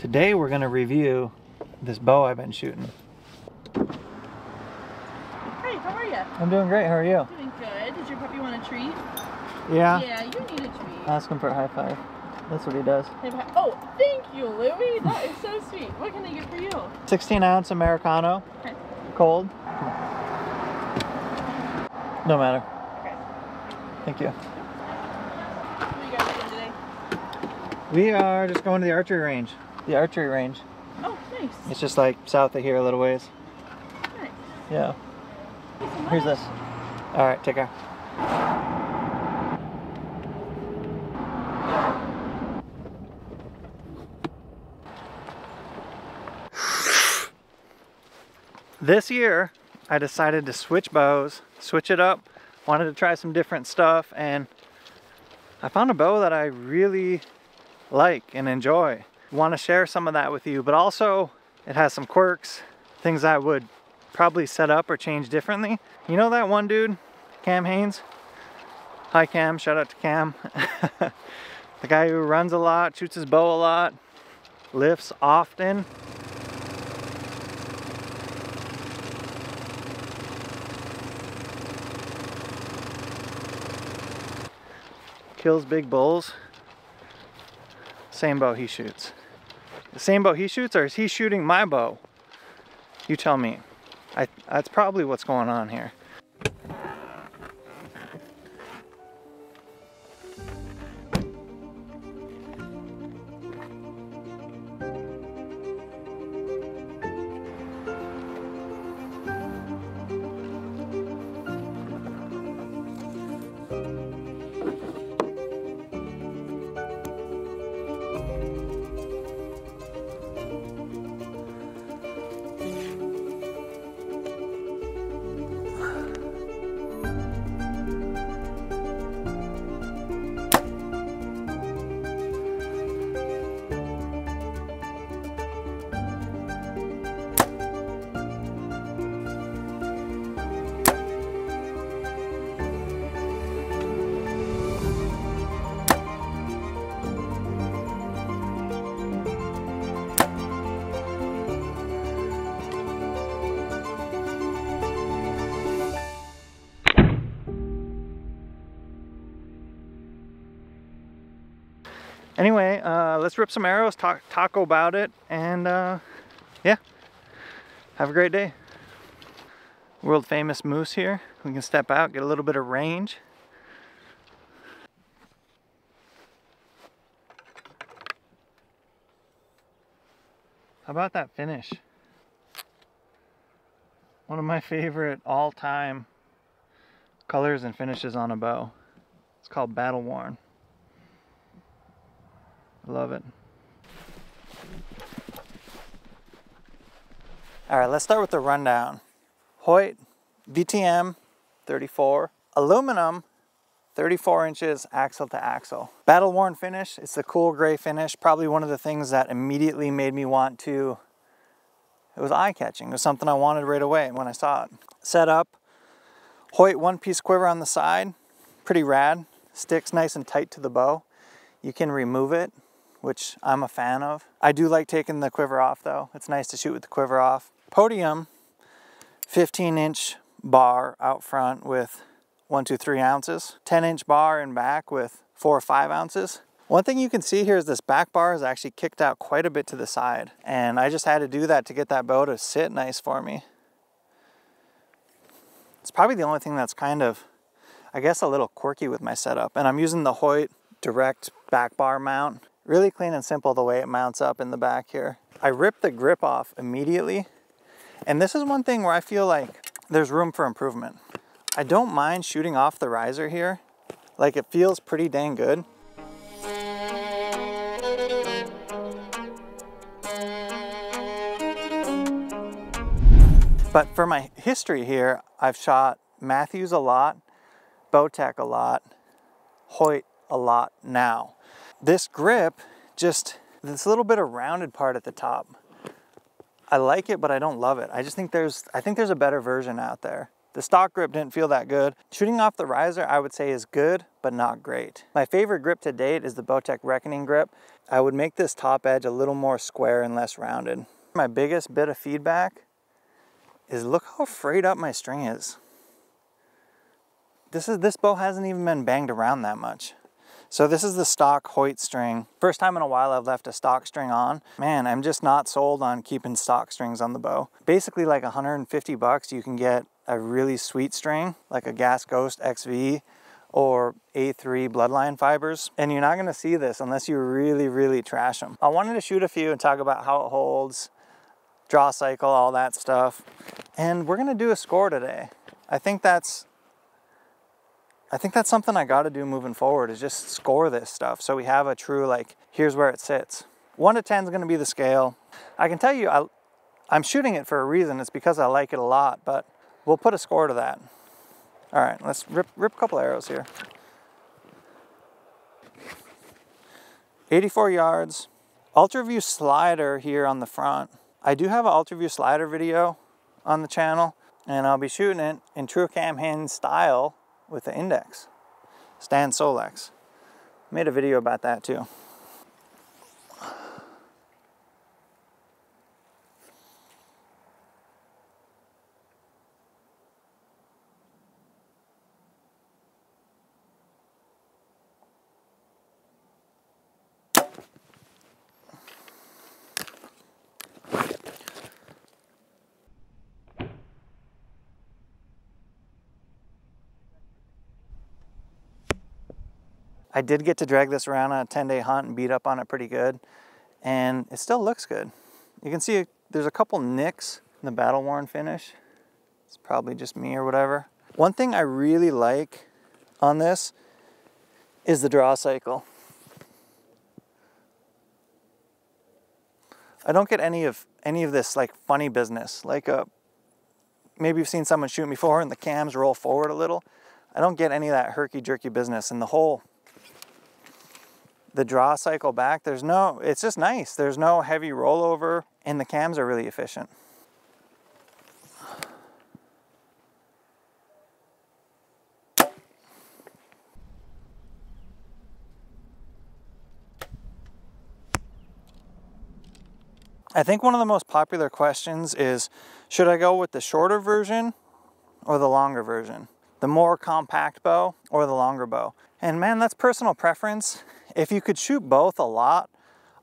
Today we're gonna review this bow I've been shooting. Hey, how are you? I'm doing great, how are you? Doing good. Did your puppy want a treat? Yeah? Yeah, you need a treat. Ask him for a high five. That's what he does. Oh, thank you, Louie. That is so sweet. What can I get for you? 16 ounce Americano, Okay. cold. No matter. Okay. Thank you. What are you guys doing today? We are just going to the archery range. The archery range. Oh, nice. It's just like south of here a little ways. Nice. Yeah. So Here's this. All right, take care. This year, I decided to switch bows, switch it up. Wanted to try some different stuff, and I found a bow that I really like and enjoy. Want to share some of that with you, but also it has some quirks, things I would probably set up or change differently. You know that one dude, Cam Hanes? Hi Cam, shout out to Cam. the guy who runs a lot, shoots his bow a lot, lifts often. Kills big bulls. Same bow he shoots. The same bow he shoots or is he shooting my bow? You tell me. I, that's probably what's going on here. Anyway, uh, let's rip some arrows, talk, talk about it, and uh, yeah, have a great day. World famous moose here. We can step out, get a little bit of range. How about that finish? One of my favorite all-time colors and finishes on a bow. It's called Battle Worn. Love it. All right, let's start with the rundown. Hoyt VTM 34, aluminum 34 inches axle to axle. Battle worn finish, it's a cool gray finish. Probably one of the things that immediately made me want to, it was eye catching. It was something I wanted right away when I saw it. Set up, Hoyt one piece quiver on the side, pretty rad. Sticks nice and tight to the bow. You can remove it which I'm a fan of. I do like taking the quiver off though. It's nice to shoot with the quiver off. Podium, 15 inch bar out front with one, two, three ounces. 10 inch bar in back with four or five ounces. One thing you can see here is this back bar is actually kicked out quite a bit to the side. And I just had to do that to get that bow to sit nice for me. It's probably the only thing that's kind of, I guess, a little quirky with my setup. And I'm using the Hoyt direct back bar mount. Really clean and simple the way it mounts up in the back here. I ripped the grip off immediately. And this is one thing where I feel like there's room for improvement. I don't mind shooting off the riser here. Like it feels pretty dang good. But for my history here, I've shot Mathews a lot, Bowtech a lot, Hoyt a lot now. This grip, just this little bit of rounded part at the top. I like it, but I don't love it. I just think there's, I think there's a better version out there. The stock grip didn't feel that good. Shooting off the riser, I would say is good, but not great. My favorite grip to date is the Bowtech Reckoning grip. I would make this top edge a little more square and less rounded. My biggest bit of feedback is look how frayed up my string is. This is this bow hasn't even been banged around that much. So this is the stock Hoyt string. First time in a while I've left a stock string on. Man, I'm just not sold on keeping stock strings on the bow. Basically like 150 bucks, you can get a really sweet string, like a Gas Ghost XV or A3 Bloodline fibers. And you're not gonna see this unless you really, really trash them. I wanted to shoot a few and talk about how it holds, draw cycle, all that stuff. And we're gonna do a score today. I think that's I think that's something I got to do moving forward is just score this stuff so we have a true like here's where it sits. 1 to 10 is going to be the scale. I can tell you I I'm shooting it for a reason. It's because I like it a lot, but we'll put a score to that. All right, let's rip rip a couple arrows here. 84 yards. Ultraview slider here on the front. I do have an Ultraview slider video on the channel and I'll be shooting it in Trucam hand style with the index, Stan Solex. Made a video about that too. I did get to drag this around on a 10 day hunt and beat up on it pretty good. And it still looks good. You can see there's a couple nicks in the battle worn finish. It's probably just me or whatever. One thing I really like on this is the draw cycle. I don't get any of any of this like funny business. Like a, uh, maybe you've seen someone shoot before and the cams roll forward a little. I don't get any of that herky jerky business and the whole the draw cycle back, there's no, it's just nice. There's no heavy rollover and the cams are really efficient. I think one of the most popular questions is, should I go with the shorter version or the longer version? The more compact bow or the longer bow? And man, that's personal preference. If you could shoot both a lot,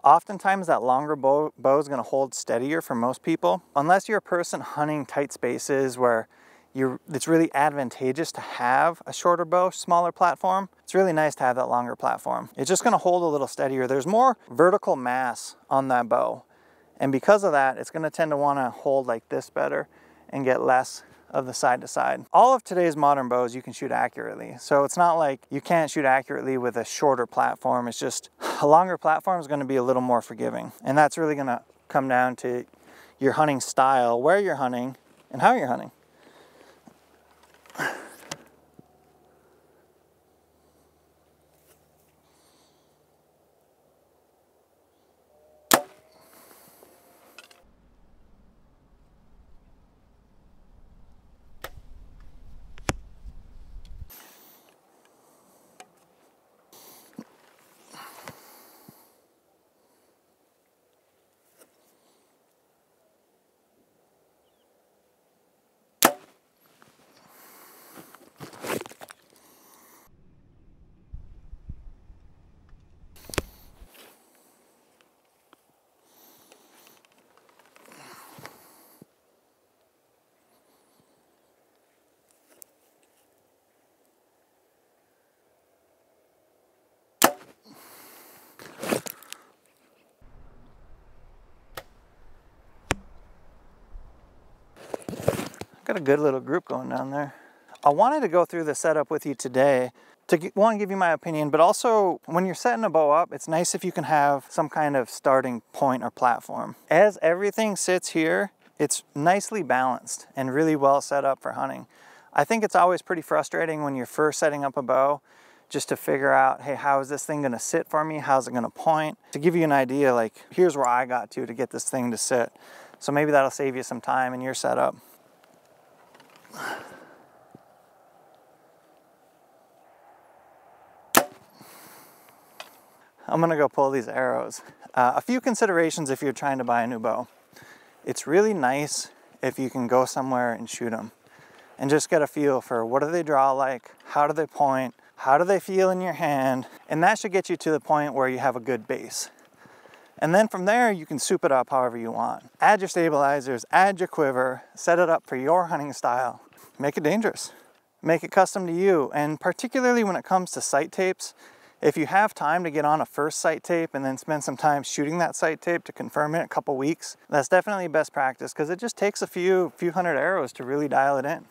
oftentimes that longer bow, bow is gonna hold steadier for most people. Unless you're a person hunting tight spaces where you're, it's really advantageous to have a shorter bow, smaller platform. It's really nice to have that longer platform. It's just gonna hold a little steadier. There's more vertical mass on that bow. And because of that, it's gonna tend to wanna hold like this better and get less of the side to side. All of today's modern bows you can shoot accurately. So it's not like you can't shoot accurately with a shorter platform. It's just a longer platform is gonna be a little more forgiving. And that's really gonna come down to your hunting style, where you're hunting, and how you're hunting. A good little group going down there. I wanted to go through the setup with you today to want to give you my opinion, but also when you're setting a bow up, it's nice if you can have some kind of starting point or platform. As everything sits here, it's nicely balanced and really well set up for hunting. I think it's always pretty frustrating when you're first setting up a bow just to figure out, hey, how is this thing gonna sit for me? How's it gonna point? To give you an idea, like, here's where I got to to get this thing to sit. So maybe that'll save you some time in your setup. I'm gonna go pull these arrows. Uh, a few considerations if you're trying to buy a new bow. It's really nice if you can go somewhere and shoot them and just get a feel for what do they draw like, how do they point, how do they feel in your hand, and that should get you to the point where you have a good base. And then from there, you can soup it up however you want. Add your stabilizers, add your quiver, set it up for your hunting style. Make it dangerous. Make it custom to you. And particularly when it comes to sight tapes, if you have time to get on a first sight tape and then spend some time shooting that sight tape to confirm it a couple weeks, that's definitely best practice because it just takes a few, few hundred arrows to really dial it in.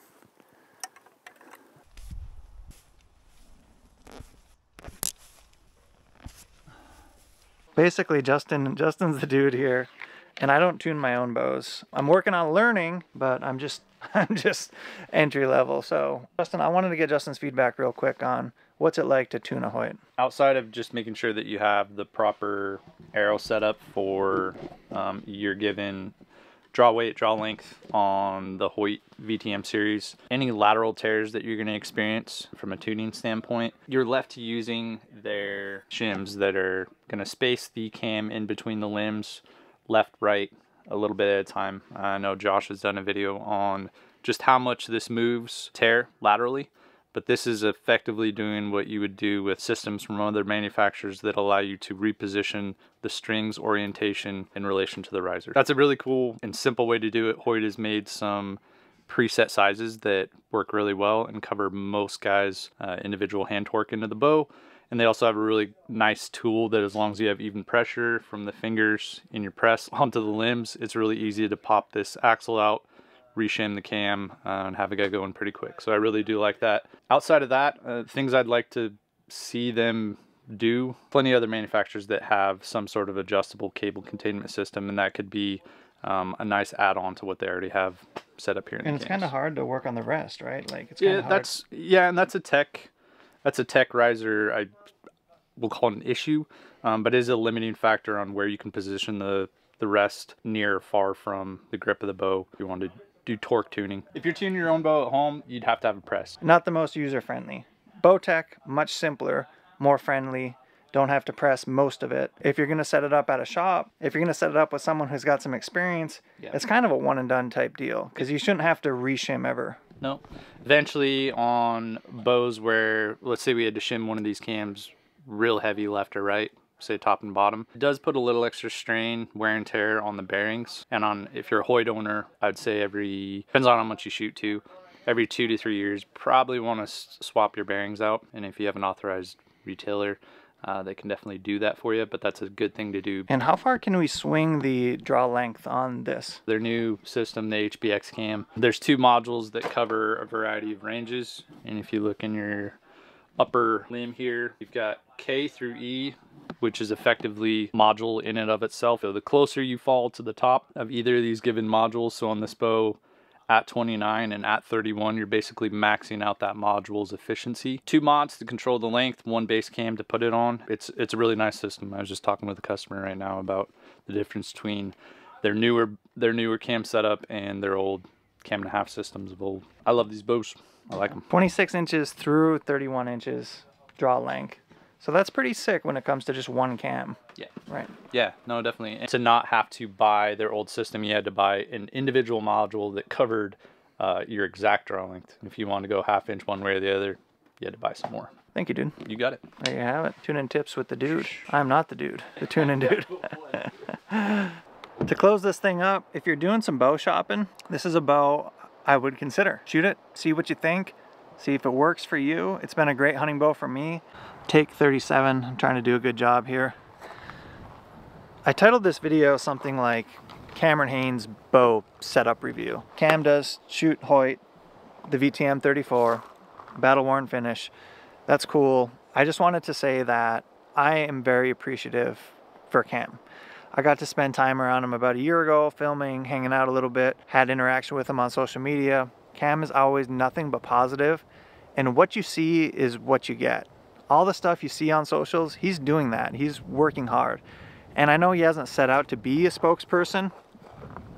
Basically, Justin, Justin's the dude here and I don't tune my own bows. I'm working on learning, but I'm just I'm just entry level. So Justin, I wanted to get Justin's feedback real quick on what's it like to tune a Hoyt. Outside of just making sure that you have the proper arrow setup for um, your given draw weight, draw length on the Hoyt VTM series. Any lateral tears that you're going to experience from a tuning standpoint, you're left using their shims that are going to space the cam in between the limbs left, right, a little bit at a time. I know Josh has done a video on just how much this moves tear laterally, but this is effectively doing what you would do with systems from other manufacturers that allow you to reposition the strings orientation in relation to the riser. That's a really cool and simple way to do it. Hoyt has made some preset sizes that work really well and cover most guys uh, individual hand torque into the bow and they also have a really nice tool that as long as you have even pressure from the fingers in your press onto the limbs, it's really easy to pop this axle out, reshim the cam, uh, and have a guy going pretty quick. So I really do like that. Outside of that, uh, things I'd like to see them do, plenty of other manufacturers that have some sort of adjustable cable containment system, and that could be um, a nice add-on to what they already have set up here. and it's kind of hard to work on the rest, right? Like it's yeah, that's yeah, and that's a tech that's a tech riser I will call it an issue, um, but is a limiting factor on where you can position the the rest near far from the grip of the bow. If you want to do torque tuning. If you're tuning your own bow at home, you'd have to have a press. Not the most user friendly. Bowtech, much simpler, more friendly. Don't have to press most of it. If you're going to set it up at a shop, if you're going to set it up with someone who's got some experience, yeah. it's kind of a one and done type deal because you shouldn't have to reshim ever. No. Eventually, on bows where, let's say we had to shim one of these cams real heavy left or right, say top and bottom, it does put a little extra strain, wear and tear on the bearings. And on if you're a Hoyt owner, I'd say every, depends on how much you shoot to, every two to three years, probably want to swap your bearings out. And if you have an authorized retailer, uh, they can definitely do that for you, but that's a good thing to do. And how far can we swing the draw length on this? Their new system, the HBX cam, there's two modules that cover a variety of ranges. And if you look in your upper limb here, you've got K through E, which is effectively module in and of itself. So the closer you fall to the top of either of these given modules, so on this bow, at 29 and at 31 you're basically maxing out that module's efficiency. Two mods to control the length one base cam to put it on. It's it's a really nice system. I was just talking with a customer right now about the difference between their newer their newer cam setup and their old cam and a half systems of old. I love these bows. I like them 26 inches through 31 inches draw length so that's pretty sick when it comes to just one cam. Yeah. Right. Yeah, no, definitely. And to not have to buy their old system, you had to buy an individual module that covered uh, your exact draw length. If you wanted to go half inch one way or the other, you had to buy some more. Thank you, dude. You got it. There you have it. Tune in tips with the dude. I'm not the dude. The tune in dude. to close this thing up, if you're doing some bow shopping, this is a bow I would consider. Shoot it, see what you think, see if it works for you. It's been a great hunting bow for me take 37. I'm trying to do a good job here. I titled this video something like Cameron Hanes bow setup review. Cam does shoot Hoyt, the VTM 34, battle worn finish. That's cool. I just wanted to say that I am very appreciative for Cam. I got to spend time around him about a year ago, filming, hanging out a little bit, had interaction with him on social media. Cam is always nothing but positive, and what you see is what you get all the stuff you see on socials, he's doing that. He's working hard. And I know he hasn't set out to be a spokesperson.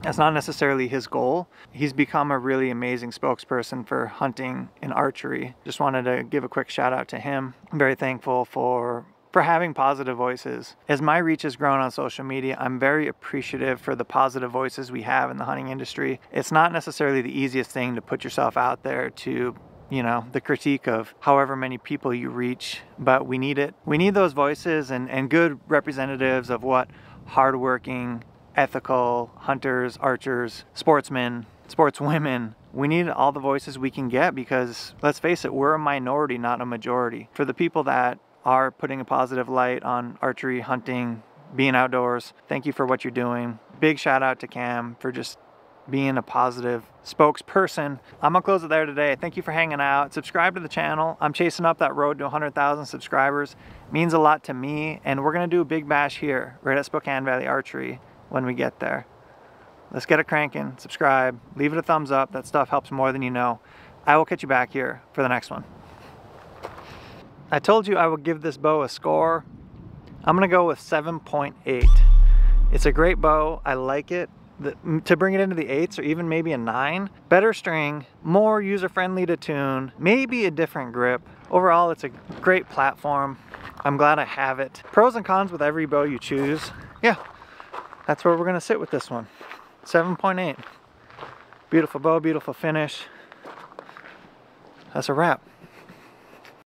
That's not necessarily his goal. He's become a really amazing spokesperson for hunting and archery. Just wanted to give a quick shout out to him. I'm very thankful for for having positive voices. As my reach has grown on social media, I'm very appreciative for the positive voices we have in the hunting industry. It's not necessarily the easiest thing to put yourself out there to you know, the critique of however many people you reach, but we need it. We need those voices and, and good representatives of what hardworking, ethical hunters, archers, sportsmen, sportswomen, we need all the voices we can get because let's face it, we're a minority, not a majority. For the people that are putting a positive light on archery, hunting, being outdoors, thank you for what you're doing. Big shout out to Cam for just being a positive spokesperson. I'm gonna close it there today. Thank you for hanging out. Subscribe to the channel. I'm chasing up that road to 100,000 subscribers. It means a lot to me. And we're gonna do a big bash here, right at Spokane Valley Archery when we get there. Let's get it cranking. Subscribe, leave it a thumbs up. That stuff helps more than you know. I will catch you back here for the next one. I told you I would give this bow a score. I'm gonna go with 7.8. It's a great bow. I like it the, to bring it into the eights or even maybe a nine. Better string, more user-friendly to tune, maybe a different grip. Overall, it's a great platform. I'm glad I have it. Pros and cons with every bow you choose. Yeah, that's where we're gonna sit with this one. 7.8. Beautiful bow, beautiful finish. That's a wrap.